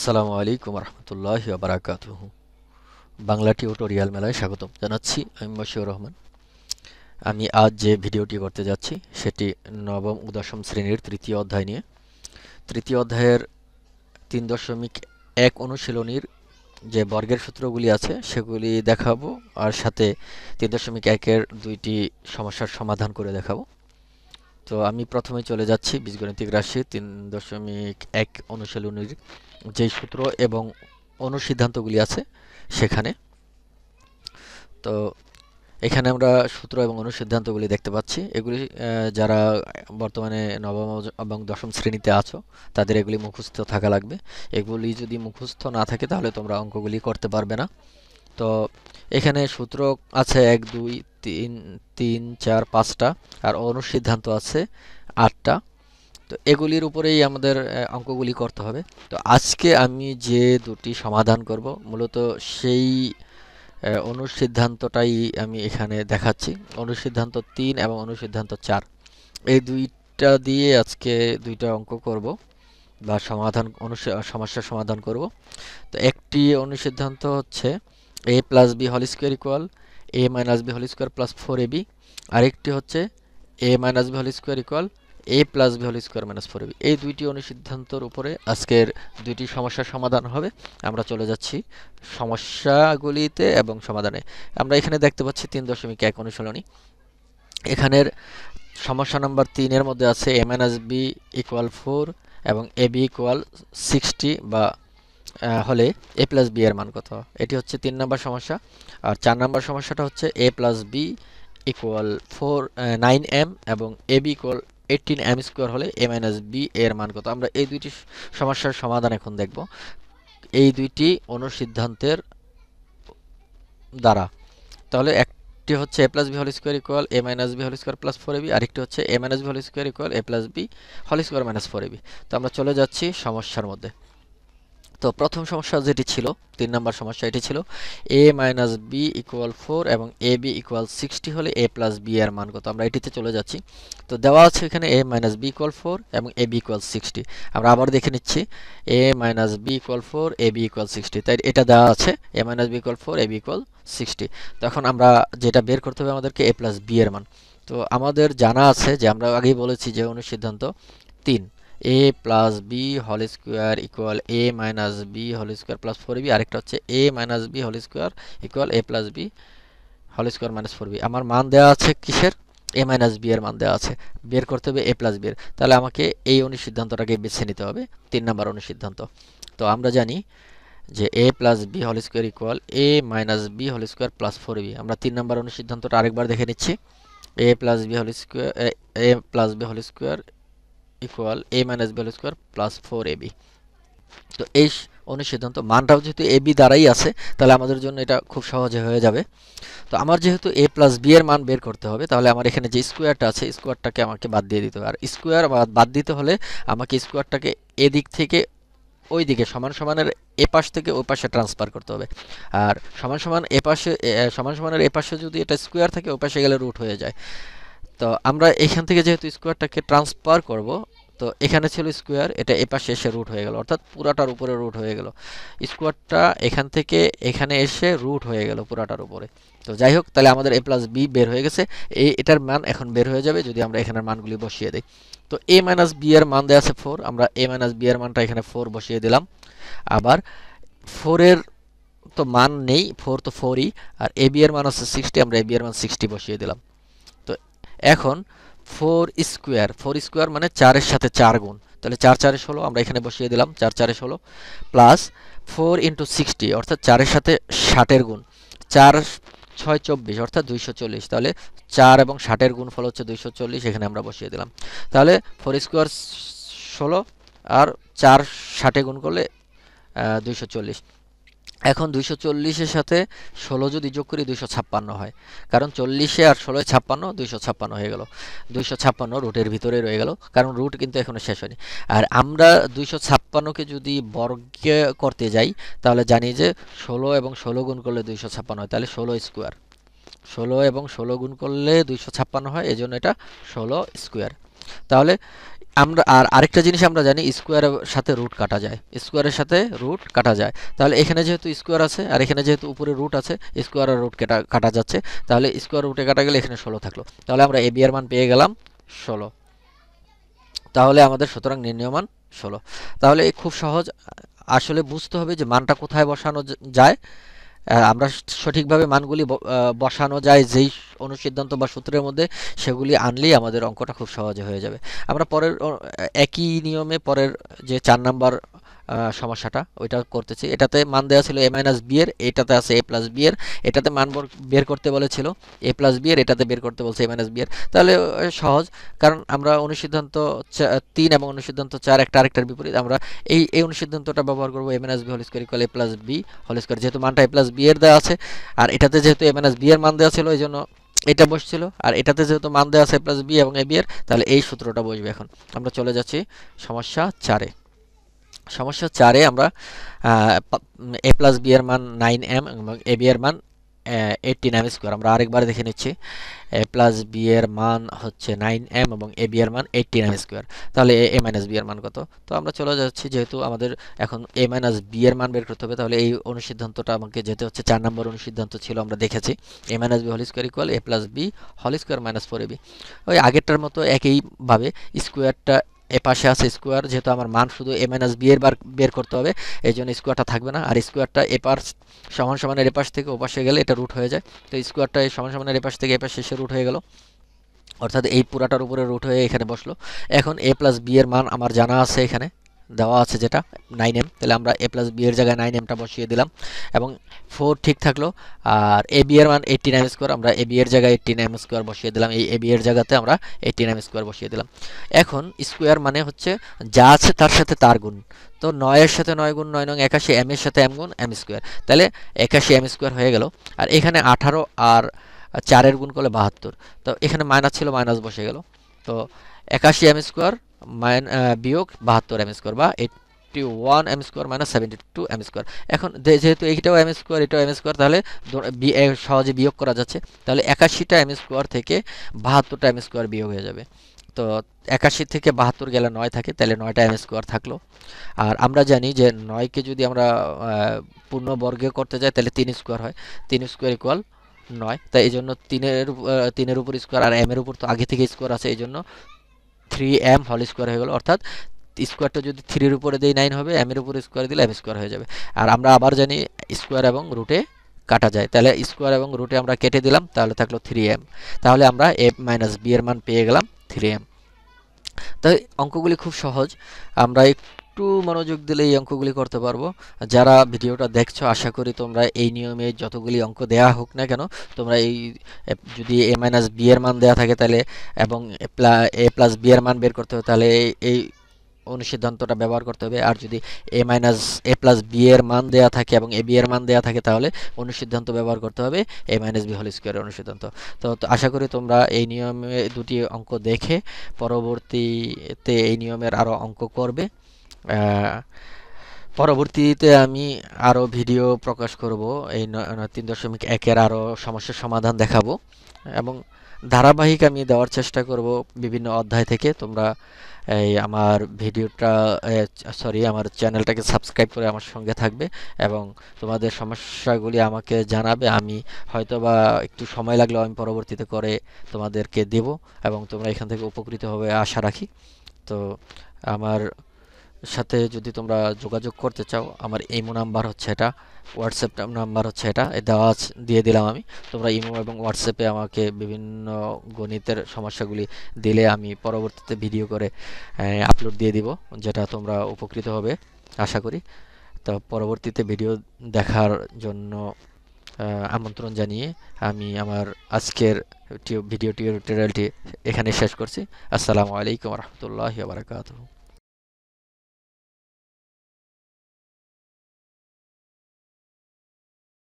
আসসালামু আলাইকুম রহমতুল্লাহ বারাকাত বাংলা টিউটোরিয়াল মেলায় স্বাগতম জানাচ্ছি আমি মশিউর রহমান। আমি আজ যে ভিডিওটি করতে যাচ্ছি, সেটি নবম ও দশম শ্রেণির তৃতীয় অধ্যায় নিয়ে। তৃতীয় অধ্যায়ের তিন দশমিক এক অনুশীলনীর যে বর্গের সূত্রগুলি আছে, সেগুলি দেখাবো আর সাথে তিন দশমিক একের দুইটি সমস্যার সমাধান করে দেখাবো। তো আমি প্রথমে চলে যাচ্ছি বীজগণিতিক রাশি তিন দশমিক এক অনুশীলনীর। যেই সূত্র এবং অনুসিদ্ধান্তগুলি আছে সেখানে। তো এখানে আমরা সূত্র এবং অনুসিদ্ধান্তগুলি দেখতে পাচ্ছি। এগুলি যারা বর্তমানে নবম এবং দশম শ্রেণীতে আছো, তাদের এগুলি মুখস্থ থাকা লাগবে। এগুলি যদি মুখস্থ না থাকে, তাহলে তোমরা অঙ্কগুলি করতে পারবে না। তো এখানে সূত্র আছে এক, দুই, তিন তিন, চার, পাঁচটা, আর অনুসিদ্ধান্ত আছে আটটা। তো এগুলির উপরেই আমাদের অঙ্কগুলি করতে হবে। তো আজকে আমি যে দুটি সমাধান করব, মূলত সেই অনুসিদ্ধান্তটাই আমি এখানে দেখাচ্ছি। অনুসিদ্ধান্ত তিন এবং অনুসিদ্ধান্ত চার। এই দুইটা দিয়ে আজকে দুইটা অঙ্ক করব বা সমাধান সমস্যার সমাধান করব। তো একটি অনুসিদ্ধান্ত হচ্ছে A plus B whole square equal A minus B whole square plus four A B আরেকটি হচ্ছে A minus B whole square equal A plus B whole square minus four B এই দুইটি অনুসিদ্ধান্তর উপরে আজকের দুইটি সমস্যার সমাধান হবে। আমরা চলে যাচ্ছি সমস্যাগুলিতে এবং সমাধানে। আমরা এখানে দেখতে পাচ্ছি তিন দশমিক এক অনুশীলনী। এখানের সমস্যা নম্বর তিনের মধ্যে আছে A minus B equal four এবং এ বি ইকুয়াল সিক্সটি বা হলে এ প্লাস বি এর মান কত? এটি হচ্ছে তিন নম্বর সমস্যা। আর চার নম্বর সমস্যাটা হচ্ছে A plus B equal four nine M এবং A B equal eighteen M square হলে এ মাইনাস বি এর মান কত? আমরা এই দুইটি সমস্যার সমাধান এখন দেখব। এই দুইটি অনুসিদ্ধান্তের দ্বারা। তাহলে একটি হচ্ছে A plus B whole square equal A minus B whole square plus four AB আরেকটি হচ্ছে A minus B whole square equal A plus B whole square minus four AB তো আমরা চলে যাচ্ছি সমস্যার মধ্যে। তো প্রথম সমস্যা যেটি ছিল, তিন নম্বর সমস্যা এটি ছিল A minus B equal four এবং এ বি ইকুয়াল সিক্সটি হলে এ প্লাস বি এর মান কত? আমরা এটিতে চলে যাচ্ছি। তো দেওয়া আছে এখানে A minus B equal four এবং এ বি ইকুয়াল সিক্সটি আমরা আবার দেখে নিচ্ছি A minus B equal four A B equal sixty তাই এটা দেওয়া আছে A minus B equal four A B equal sixty তখন আমরা যেটা বের করতে হবে আমাদেরকে এ প্লাস বি এর মান। তো আমাদের জানা আছে যে আমরা আগেই বলেছি যে অনুসিদ্ধান্ত তিন। A plus B whole square equal A minus B whole square plus four B আরেকটা হচ্ছে A minus B whole square equal A plus B whole square minus four B আমার মান দেওয়া আছে কিসের? এ মাইনাস বি এর মান দেওয়া আছে। বের করতে হবে এ প্লাস বি এর। তাহলে আমাকে এই অনুসিদ্ধান্তটাকে বেছে নিতে হবে, তিন নম্বর অনুসিদ্ধান্ত। তো আমরা জানি যে A plus B whole square equal A minus B whole square plus four B আমরা তিন নম্বর অনুসিদ্ধান্তটা আরেকবার দেখে নিচ্ছি। A plus B whole square A plus B whole square equal A minus B square plus four A B তো এই অনুসিদ্ধান্ত মানটাও যেহেতু এ বি দ্বারাই আছে, তাহলে আমাদের জন্য এটা খুব সহজে হয়ে যাবে। তো আমার যেহেতু এ প্লাস বি এর মান বের করতে হবে, তাহলে আমার এখানে যে স্কোয়ারটা আছে স্কোয়ারটাকে আমাকে বাদ দিয়ে দিতে হবে। আর স্কোয়ার বাদ দিতে হলে আমাকে স্কোয়ারটাকে এদিক থেকে ওই দিকে সমান সমানের এ পাশ থেকে ওই পাশে ট্রান্সফার করতে হবে। আর সমান সমান এ পাশে সমান সমানের এ পাশে যদি এটা স্কোয়ার থাকে, ওই পাশে গেলে রুট হয়ে যায়। তো আমরা এখান থেকে যেহেতু স্কোয়ারটাকে ট্রান্সফার করব তো এখানে ছিল স্কোয়ার, এটা এপাশে এসে রুট হয়ে গেল, অর্থাৎ পুরাটার উপরে রুট হয়ে গেল। স্কোয়ারটা এখান থেকে এখানে এসে রুট হয়ে গেল পুরাটার উপরে। তো যাই হোক, তাহলে আমাদের এ প্লাস বি বের হয়ে গেছে। এই এটার মান এখন বের হয়ে যাবে যদি আমরা এখানের মানগুলি বসিয়ে দিই। তো এ মাইনাস বি এর মান দেওয়া আছে ফোর আমরা এ মাইনাস বি এর মানটা এখানে ফোর বসিয়ে দিলাম। আবার ফোরের তো মান নেই ফোর তো ফোরই আর এ বি এর মান হচ্ছে সিক্সটি আমরা এ বি এর মান সিক্সটি বসিয়ে দিলাম। তো এখন ফোর স্কোয়ার ফোর স্কোয়ার মানে চারের সাথে চার গুণ। তাহলে চার চারে ষোলো, আমরা এখানে বসিয়ে দিলাম, চার চারে ষোলো প্লাস ফোর ইন্টু সিক্সটি অর্থাৎ চারের সাথে ষাটের গুণ। চার, ছয়, চব্বিশ, অর্থাৎ দুইশো চল্লিশ। তাহলে চার এবং ষাটের গুণ ফল হচ্ছে দুইশো চল্লিশ, এখানে আমরা বসিয়ে দিলাম। তাহলে ফোর স্কোয়ার ষোলো আর চার ষাটে গুণ করলে দুইশো চল্লিশ। এখন দুইশো চল্লিশের সাথে ষোলো যদি যোগ করি দুইশো ছাপ্পান্ন হয়। কারণ চল্লিশে আর ষোলোয় ছাপ্পান্ন, দুইশো ছাপ্পান্ন হয়ে গেল। দুইশো ছাপ্পান্ন রুটের ভিতরে রয়ে গেল, কারণ রুট কিন্তু এখনও শেষ হয়নি। আর আমরা দুইশো ছাপ্পান্নকে যদি বর্গে করতে যাই, তাহলে জানি যে ষোলো এবং ষোলো গুণ করলে দুইশো ছাপ্পান্ন হয়, তাহলে ষোলো স্কোয়ার। ষোলো এবং ষোলো গুণ করলে দুইশো ছাপ্পান্ন হয় এই জন্য এটা ষোলো স্কোয়ার। তাহলে আমরা, আর আরেকটা জিনিস আমরা জানি, স্কোয়ারের সাথে রুট কাটা যায়। স্কোয়ারের সাথে রুট কাটা যায়। তাহলে এখানে যেহেতু স্কোয়ার আছে, আর এখানে যেহেতু উপরে রুট আছে, স্কোয়ার আর রুট কাটা কাটা যাচ্ছে। তাহলে স্কোয়ার রুটে কাটা গেলে এখানে ষোলো থাকল। তাহলে আমরা এ বি এর মান পেয়ে গেলাম ষোলো। তাহলে আমাদের সুতরাং নির্ণয় মান ষোলো। তাহলে খুব সহজ, আসলে বুঝতে হবে যে মানটা কোথায় বসানো যায়। আমরা সঠিকভাবে মানগুলি বসানো যায়, যেই অনুসিদ্ধান্ত বা সূত্রের মধ্যে সেগুলি আনলেই আমাদের অঙ্কটা খুব সহজে হয়ে যাবে। আমরা পরের একই নিয়মে পরের যে চার নাম্বার সমস্যাটা, ওইটা করতেছি। এটাতে মান দেওয়া ছিল এ মাইনাস বি এর, এটাতে আছে এ প্লাস বি এর। এটাতে মান বের করতে বলেছিল এ প্লাস বি এর, এটাতে বের করতে বলছে এ মাইনাস বি এর। তাহলে সহজ, কারণ আমরা অনুসিদ্ধান্ত তিন এবং অনুসিদ্ধান্ত চার একটা আরেকটার বিপরীত। আমরা এই এই অনুসিদ্ধান্তটা ব্যবহার করব A minus B whole square equal A plus B whole square যেহেতু মানটা এ প্লাস বি এর দেওয়া আছে। আর এটাতে যেহেতু এ মাইনাস বি এর মান দেওয়া ছিল এই জন্য এটা বসছিল। আর এটাতে যেহেতু মান দেওয়া আছে এ প্লাস বি এবং এ বি এর, তাহলে এই সূত্রটা বসবে এখন। আমরা চলে যাচ্ছি সমস্যা চারে। সমস্যা চারে আমরা এ প্লাস বি এর মান নাইন এম এবং এ বি এর মান এইটিন এম স্কোয়ার আমরা আরেকবার দেখে নিচ্ছি। এ প্লাস বি এর মান হচ্ছে নাইন এম এবং এ বি এর মান এইটিন এম স্কোয়ার তাহলে এ মাইনাস বি এর মান কত? তো আমরা চলে যাচ্ছি, যেহেতু আমাদের এখন এ মাইনাস বি এর মান বের করতে হবে, তাহলে এই অনুসিদ্ধান্তটা আমাকে যেতে হচ্ছে, চার নম্বর অনুসিদ্ধান্ত ছিল, আমরা দেখেছি। A minus B whole square equal A plus B whole square minus four A B ওই আগেরটার মতো একইভাবে স্কোয়ারটা এ পাশে আছে স্কোয়ার যেহেতু আমার মান শুধু এ মাইনাস বি এর বার বের করতে হবে এই জন্য স্কোয়ারটা থাকবে না। আর স্কোয়ারটা এ পাশ সমান সমানের এ পাশ থেকে ও পাশে গেলে এটা রুট হয়ে যায়। তো স্কোয়ারটা এই সমান সমানের এ পাশ থেকে এ পাশ শেষে রুট হয়ে গেল। অর্থাৎ এই পুরাটার উপরে রুট হয়ে এখানে বসল। এখন এ প্লাস বি এর মান আমার জানা আছে এখানে। দেওয়া আছে যেটা নাইন এম তাহলে আমরা এ প্লাস বি এর জায়গায় নাইন এমটা বসিয়ে দিলাম। এবং ফোর ঠিক থাকল। আর এ বি এর মান এইটিন এম স্কোয়ার আমরা এ বি এর জায়গায় এইটিন এম স্কোয়ার বসিয়ে দিলাম। এই এ বি এর জায়গাতে আমরা এইটিন এম স্কোয়ার বসিয়ে দিলাম। এখন স্কোয়ার মানে হচ্ছে যা আছে তার সাথে তার গুণ। তো নয়ের সাথে নয় গুণ নয় নং একাশি এম এর সাথে এম গুণ এম স্কোয়ার তাহলে একাশি এম স্কোয়ার হয়ে গেল। আর এখানে আঠারো আর চারের গুণ করলে বাহাত্তর। তো এখানে মাইনাস ছিল মাইনাস বসে গেল। তো একাশি এম স্কোয়ার মাইন বিয়োগ বাহাত্তর এম স্কোয়ার বা eighty one M square minus seventy two M square. এখন যেহেতু এইটাও এম স্কোয়ার, এটাও এম স্কোয়ার, তাহলে সহজে বিয়োগ করা যাচ্ছে। তাহলে একাশিটা এম স্কোয়ার থেকে বাহাত্তরটা এম স্কোয়ার বিয়োগ হয়ে যাবে। তো একাশি থেকে বাহাত্তর গেলে নয় থাকে, তাহলে নয়টা এম স্কোয়ার থাকল। আর আমরা জানি যে নয়কে যদি আমরা পূর্ণ বর্গে করতে যাই, তাহলে তিন স্কোয়ার হয়। তিন স্কোয়ার ইকুয়াল নয়। তাই এই জন্য তিনের তিনের উপর স্কোয়ার আর এম এর উপর তো আগে থেকে স্কোয়ার আছে, এই জন্য থ্রি এম হল স্কোয়ার হয়ে গেল। অর্থাৎ স্কোয়ারটা যদি থ্রির উপরে দিই নাইন হবে এম এর উপরে স্কোয়ার দিলে এম স্কোয়ার হয়ে যাবে। আর আমরা আবার জানি স্কোয়ার এবং রুটে কাটা যায়। তাহলে স্কোয়ার এবং রুটে আমরা কেটে দিলাম, তাহলে থাকল থ্রি এম তাহলে আমরা এ মাইনাস বি এর মান পেয়ে গেলাম থ্রি এম তাই অঙ্কগুলি খুব সহজ। আমরা একটু মনোযোগ দিলে এই অঙ্কগুলি করতে পারব। যারা ভিডিওটা দেখছ, আশা করি তোমরা এই নিয়মে যতগুলি অঙ্ক দেয়া হোক না কেন, তোমরা এই যদি এ মাইনাস বি এর মান দেওয়া থাকে তাহলে এবং এ প্লাস বি এর মান বের করতে হবে, তাহলে এই অনুসিদ্ধান্তটা ব্যবহার করতে হবে। আর যদি a minus a plus b এর মান দেওয়া থাকে এবং এ বি এর মান দেওয়া থাকে, তাহলে অনুসিদ্ধান্ত ব্যবহার করতে হবে, এ মাইনাস বি হোল স্কোয়ারের অনুসিদ্ধান্ত। তো আশা করি তোমরা এই নিয়মে দুটি অঙ্ক দেখে পরবর্তীতে এই নিয়মের আরও অঙ্ক করবে। পরবর্তীতে আমি আরও ভিডিও প্রকাশ করব। এই তিন দশমিক একের আরও সমস্যার সমাধান দেখাবো এবং ধারাবাহিক আমি দেওয়ার চেষ্টা করব বিভিন্ন অধ্যায় থেকে। তোমরা এই আমার ভিডিওটা সরি, আমার চ্যানেলটাকে সাবস্ক্রাইব করে আমার সঙ্গে থাকবে এবং তোমাদের সমস্যাগুলি আমাকে জানাবে। আমি হয়তো বা একটু সময় লাগলেও আমি পরবর্তীতে করে তোমাদেরকে দেব এবং তোমরা এখান থেকে উপকৃত হবে আশা রাখি। তো আমার সাথে যদি তোমরা যোগাযোগ করতে চাও, আমার ইমো নাম্বার হচ্ছে এটা হোয়াটসঅ্যাপ নাম্বার হচ্ছে এটা দেওয়া দিয়ে দিলাম আমি। তোমরা ইমো এবং হোয়াটসঅ্যাপে আমাকে বিভিন্ন গণিতের সমস্যাগুলি দিলে আমি পরবর্তীতে ভিডিও করে আপলোড দিয়ে দিব, যেটা তোমরা উপকৃত হবে, আশা করি। তো পরবর্তীতে ভিডিও দেখার জন্য আমন্ত্রণ জানিয়ে আমি আমার আজকের ভিডিও টিউটোরিয়ালটি এখানে শেষ করছি। আসসালামু আলাইকুম রহমতুল্লাহ বারকাতুহ।